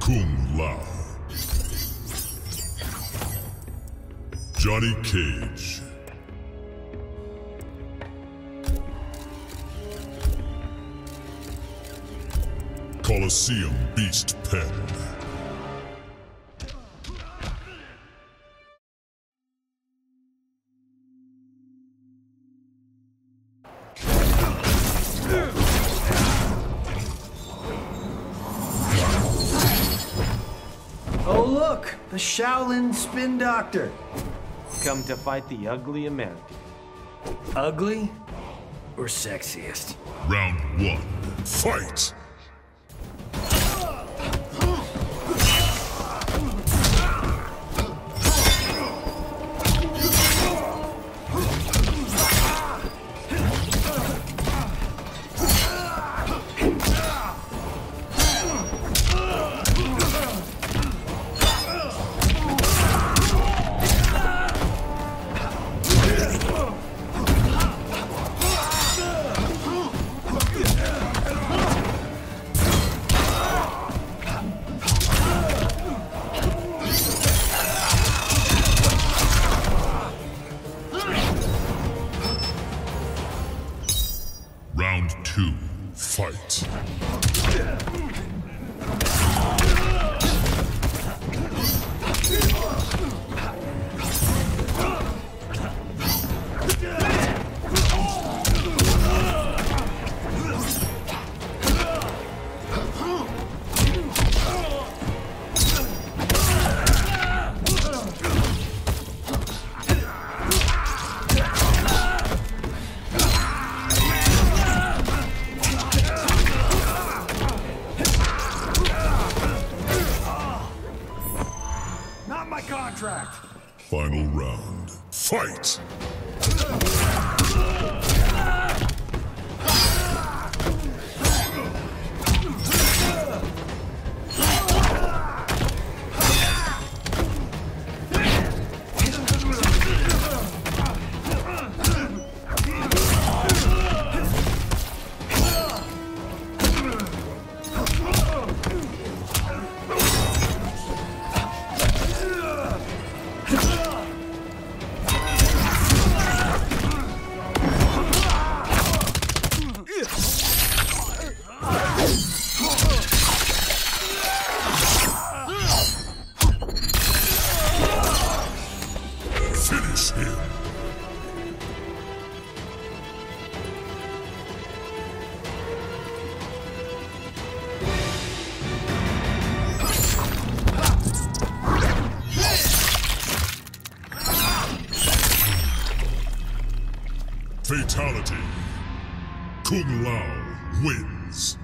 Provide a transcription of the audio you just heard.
Kung Lao. Johnny Cage. Coliseum Beast Pen. Oh, look! The Shaolin Spin Doctor. Come to fight the ugly American. Ugly or sexiest? Round one. Fight! Round two. Fight. Not my contract! Final round. Fight! Him. Fatality. Kung Lao wins.